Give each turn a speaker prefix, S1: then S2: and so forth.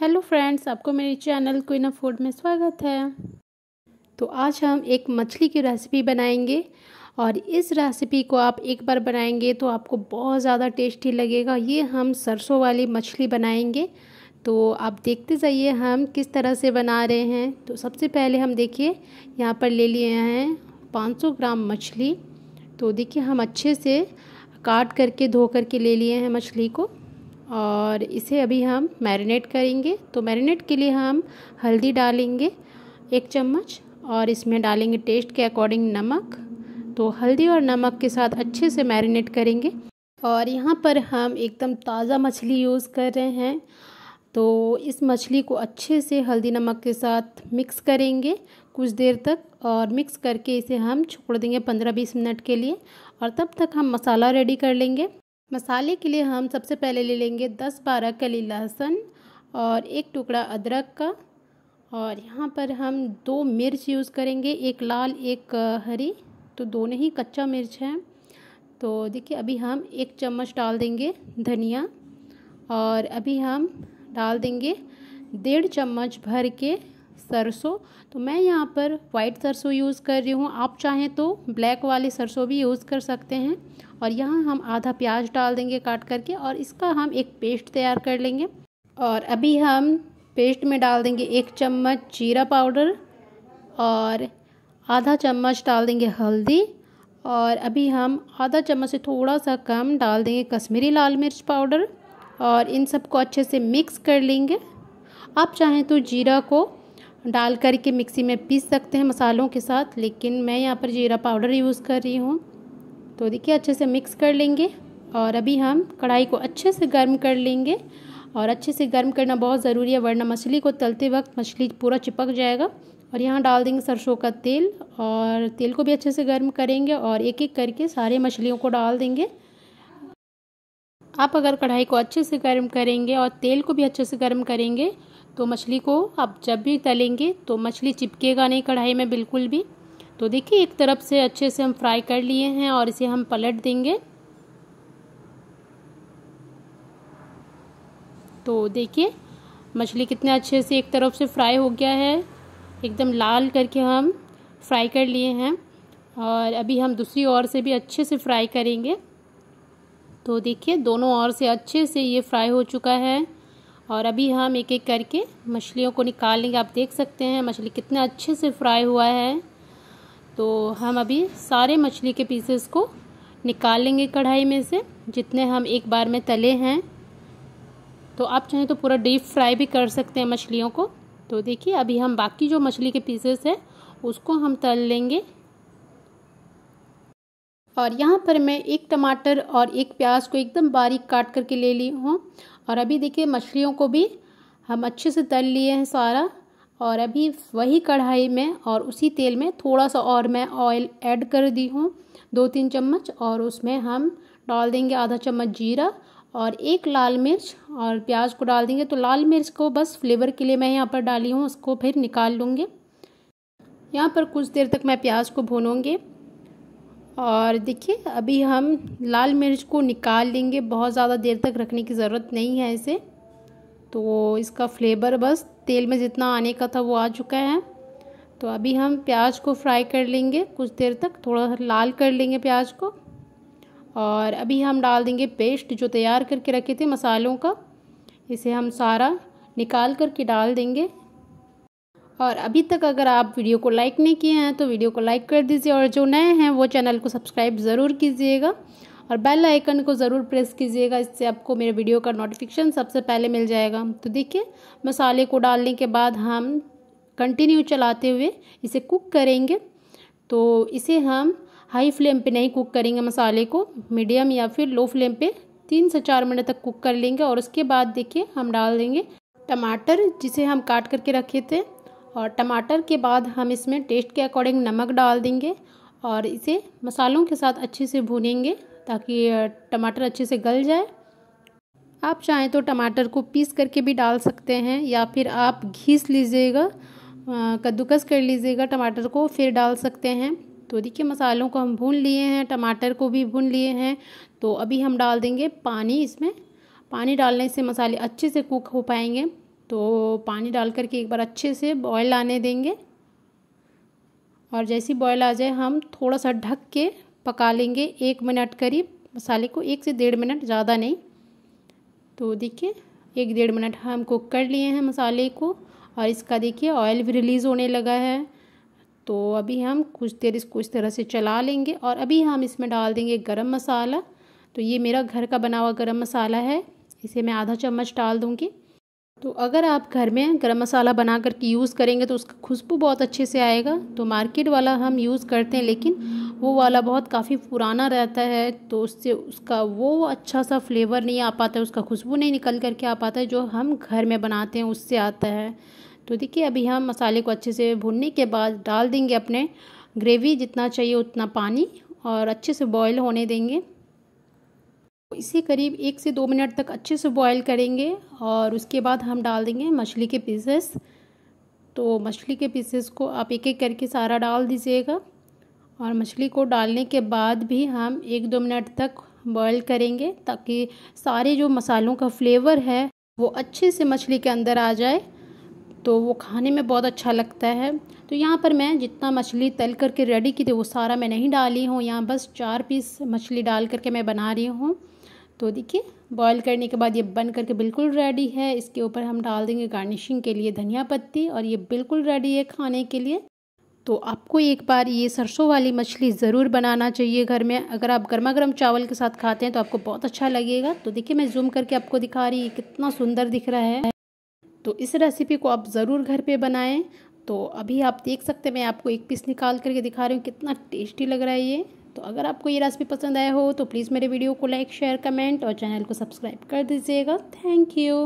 S1: Hello friends, आपको मेरे channel queen of food में स्वागत है। तो आज हम एक मछली की रेसिपी बनाएँगे और इस रेसिपी को आप एक बार बनाएँगे तो आपको बहुत ज़्यादा टेस्टी लगेगा। ये हम सरसों वाली मछली बनाएँगे। तो आप देखते जाइए हम किस तरह से बना रहे हैं। तो सबसे पहले हम देखिए, यहाँ पर ले लिए हैं 500 ग्राम मछली। तो देखिए हम अच्छे से काट करके, धो करके ले लिए हैं मछली को। और इसे अभी हम मैरिनेट करेंगे। तो मैरिनेट के लिए हम हल्दी डालेंगे एक चम्मच और इसमें डालेंगे टेस्ट के अकॉर्डिंग नमक। तो हल्दी और नमक के साथ अच्छे से मैरिनेट करेंगे। और यहाँ पर हम एकदम ताज़ा मछली यूज़ कर रहे हैं। तो इस मछली को अच्छे से हल्दी नमक के साथ मिक्स करेंगे कुछ देर तक और मिक्स करके इसे हम छोड़ देंगे पंद्रह बीस मिनट के लिए। और तब तक हम मसाला रेडी कर लेंगे। मसाले के लिए हम सबसे पहले ले लेंगे दस बारह कली लहसुन और एक टुकड़ा अदरक का। और यहाँ पर हम दो मिर्च यूज़ करेंगे, एक लाल, एक हरी। तो दोनों ही कच्चा मिर्च है। तो देखिए, अभी हम एक चम्मच डाल देंगे धनिया और अभी हम डाल देंगे डेढ़ चम्मच भर के सरसों तो मैं यहाँ पर वाइट सरसों यूज़ कर रही हूँ। आप चाहें तो ब्लैक वाले सरसों भी यूज़ कर सकते हैं। और यहाँ हम आधा प्याज डाल देंगे काट करके और इसका हम एक पेस्ट तैयार कर लेंगे। और अभी हम पेस्ट में डाल देंगे एक चम्मच जीरा पाउडर और आधा चम्मच डाल देंगे हल्दी। और अभी हम आधा चम्मच से थोड़ा सा कम डाल देंगे कश्मीरी लाल मिर्च पाउडर और इन सबको अच्छे से मिक्स कर लेंगे। आप चाहें तो जीरा को डाल करके मिक्सी में पीस सकते हैं मसालों के साथ, लेकिन मैं यहाँ पर जीरा पाउडर यूज़ कर रही हूँ। तो देखिए, अच्छे से मिक्स कर लेंगे और अभी हम कढ़ाई को अच्छे से गर्म कर लेंगे और अच्छे से गर्म करना बहुत ज़रूरी है, वरना मछली को तलते वक्त मछली पूरा चिपक जाएगा। और यहाँ डाल देंगे सरसों का तेल और तेल को भी अच्छे से गर्म करेंगे और एक एक करके सारे मछलियों को डाल देंगे। आप अगर कढ़ाई को अच्छे से गर्म करेंगे और तेल को भी अच्छे से गर्म करेंगे तो मछली को आप जब भी तलेंगे तो मछली चिपकेगा नहीं कढ़ाई में बिल्कुल भी। तो देखिए, एक तरफ़ से अच्छे से हम फ्राई कर लिए हैं और इसे हम पलट देंगे। तो देखिए, मछली कितने अच्छे से एक तरफ़ से फ्राई हो गया है। एकदम लाल करके हम फ्राई कर लिए हैं और अभी हम दूसरी ओर से भी अच्छे से फ्राई करेंगे। तो देखिए, दोनों ओर से अच्छे से ये फ्राई हो चुका है। और अभी हम एक एक करके मछलियों को निकाल लेंगे आप देख सकते हैं, मछली कितना अच्छे से फ्राई हुआ है। तो हम अभी सारे मछली के पीसेस को निकाल लेंगे कढ़ाई में से, जितने हम एक बार में तले हैं। तो आप चाहें तो पूरा डीप फ्राई भी कर सकते हैं मछलियों को। तो देखिए, अभी हम बाकी जो मछली के पीसेस हैं, उसको हम तल लेंगे। और यहाँ पर मैं एक टमाटर और एक प्याज को एकदम बारीक काट करके ले ली हूँ। और अभी देखिए मछलियों को भी हम अच्छे से तल लिए हैं सारा और अभी वही कढ़ाई में और उसी तेल में थोड़ा सा और मैं ऑयल ऐड कर दी हूँ, दो तीन चम्मच और उसमें हम डाल देंगे आधा चम्मच जीरा और एक लाल मिर्च और प्याज को डाल देंगे। तो लाल मिर्च को बस फ्लेवर के लिए मैं यहाँ पर डाली हूँ, उसको फिर निकाल लूँगी। यहाँ पर कुछ देर तक मैं प्याज को भूनूँगी। और देखिए, अभी हम लाल मिर्च को निकाल लेंगे। बहुत ज़्यादा देर तक रखने की ज़रूरत नहीं है इसे। तो इसका फ्लेवर बस तेल में जितना आने का था वो आ चुका है। तो अभी हम प्याज को फ्राई कर लेंगे। कुछ देर तक थोड़ा लाल कर लेंगे प्याज को। और अभी हम डाल देंगे पेस्ट जो तैयार करके रखे थे मसालों का। इसे हम सारा निकाल करके डाल देंगे। और अभी तक अगर आप वीडियो को लाइक नहीं किए हैं तो वीडियो को लाइक कर दीजिए और जो नए हैं, वो चैनल को सब्सक्राइब ज़रूर कीजिएगा। और बेल आइकन को ज़रूर प्रेस कीजिएगा, इससे आपको मेरे वीडियो का नोटिफिकेशन सबसे पहले मिल जाएगा। तो देखिए, मसाले को डालने के बाद हम कंटिन्यू चलाते हुए इसे कुक करेंगे। तो इसे हम हाई फ्लेम पे नहीं कुक करेंगे मसाले को मीडियम या फिर लो फ्लेम पे तीन से चार मिनट तक कुक कर लेंगे। और उसके बाद देखिए, हम डाल देंगे टमाटर, जिसे हम काट करके रखे थे। और टमाटर के बाद हम इसमें टेस्ट के अकॉर्डिंग नमक डाल देंगे और इसे मसालों के साथ अच्छे से भूनेंगे ताकि टमाटर अच्छे से गल जाए। आप चाहें तो टमाटर को पीस करके भी डाल सकते हैं या फिर आप घीस लीजिएगा कद्दूकस कर लीजिएगा, टमाटर को फिर डाल सकते हैं। तो देखिए मसालों को हम भून लिए हैं, टमाटर को भी भून लिए हैं। तो अभी हम डाल देंगे पानी इसमें। पानी डालने से मसाले अच्छे से कुक हो पाएँगे। तो पानी डाल करके एक बार अच्छे से बॉयल आने देंगे। और जैसी बॉयल आ जाए, हम थोड़ा सा ढक के पका लेंगे एक मिनट करीब। मसाले को एक से डेढ़ मिनट ज़्यादा नहीं। तो देखिए, एक डेढ़ मिनट हम कुक कर लिए हैं मसाले को और इसका देखिए ऑयल भी रिलीज़ होने लगा है। तो अभी हम कुछ देर इसको इस तरह से चला लेंगे और अभी हम इसमें डाल देंगे गरम मसाला। तो ये मेरा घर का बना हुआ गरम मसाला है। इसे मैं आधा चम्मच डाल दूँगी। तो अगर आप घर में गरम मसाला बना कर के यूज़ करेंगे तो उसका खुशबू बहुत अच्छे से आएगा। तो मार्केट वाला हम यूज़ करते हैं, लेकिन वो वाला बहुत काफ़ी पुराना रहता है तो उससे उसका वो अच्छा सा फ्लेवर नहीं आ पाता है, उसका खुशबू नहीं निकल कर के आ पाता है, जो हम घर में बनाते हैं, उससे आता है। तो देखिए, अभी हम मसाले को अच्छे से भुनने के बाद डाल देंगे अपने ग्रेवी जितना चाहिए उतना पानी, और अच्छे से बॉयल होने देंगे। इसे करीब एक से दो मिनट तक अच्छे से बॉयल करेंगे और उसके बाद हम डाल देंगे मछली के पीसेस तो मछली के पीसेस को आप एक एक करके सारा डाल दीजिएगा और मछली को डालने के बाद भी हम एक दो मिनट तक बॉयल करेंगे ताकि सारे जो मसालों का फ्लेवर है वो अच्छे से मछली के अंदर आ जाए। तो वो खाने में बहुत अच्छा लगता है। तो यहाँ पर मैं जितना मछली तल करके रेडी की थी वो सारा मैं नहीं डाली हूँ। यहाँ बस चार पीस मछली डाल करके मैं बना रही हूँ। तो देखिए बॉईल करने के बाद ये बन करके बिल्कुल रेडी है। इसके ऊपर हम डाल देंगे गार्निशिंग के लिए धनिया पत्ती और ये बिल्कुल रेडी है खाने के लिए। तो आपको एक बार ये सरसों वाली मछली ज़रूर बनाना चाहिए घर में। अगर आप गर्मा गर्म चावल के साथ खाते हैं तो आपको बहुत अच्छा लगेगा। तो देखिए, मैं जूम करके आपको दिखा रही कितना सुंदर दिख रहा है। तो इस रेसिपी को आप ज़रूर घर पे बनाएँ। तो अभी आप देख सकते हैं, मैं आपको एक पीस निकाल करके दिखा रही हूँ, कितना टेस्टी लग रहा है ये। तो अगर आपको ये रेसिपी पसंद आया हो तो प्लीज़ मेरे वीडियो को लाइक शेयर कमेंट और चैनल को सब्सक्राइब कर दीजिएगा। Thank you